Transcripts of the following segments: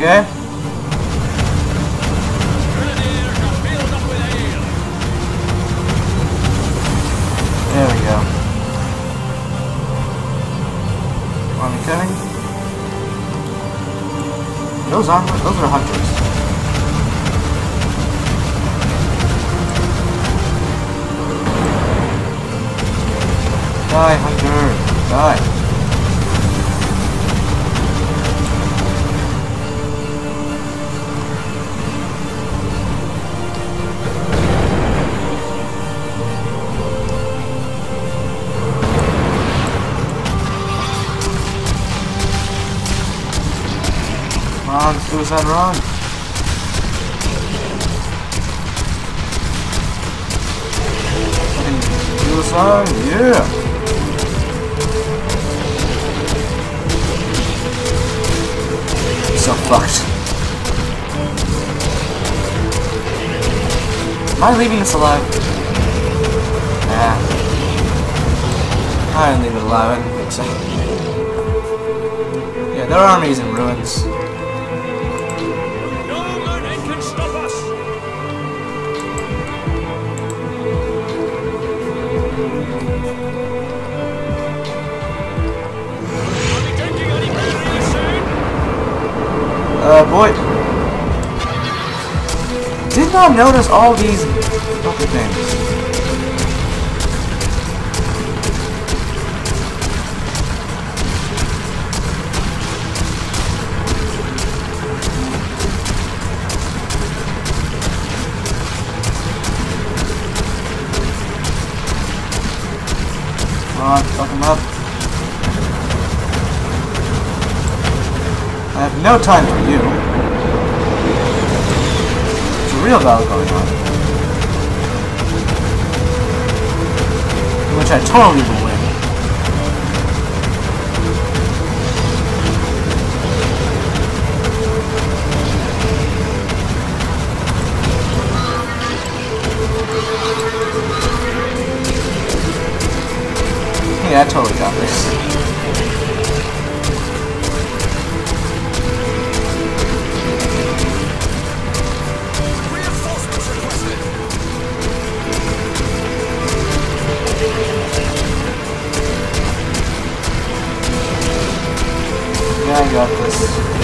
Okay. There we go. Army coming. Those are those are hunters. Die, hunter. Die. On, suicide run. Suicide, yeah. So fucked. Am I leaving this alive? Nah. I didn't leave it alive, I didn't think so. Yeah, their army's in ruins. Uh, boy. Did not notice all these fucking things. On, fuck him up. I have no time for you. There's a real battle going on. Which I totally will I totally got this. Yeah, I got this.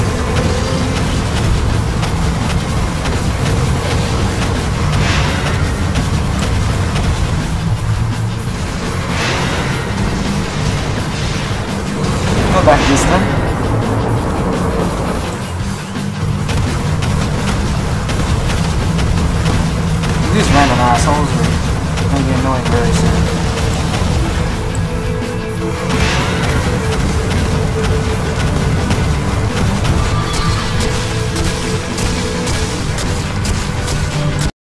Back this time. These random assholes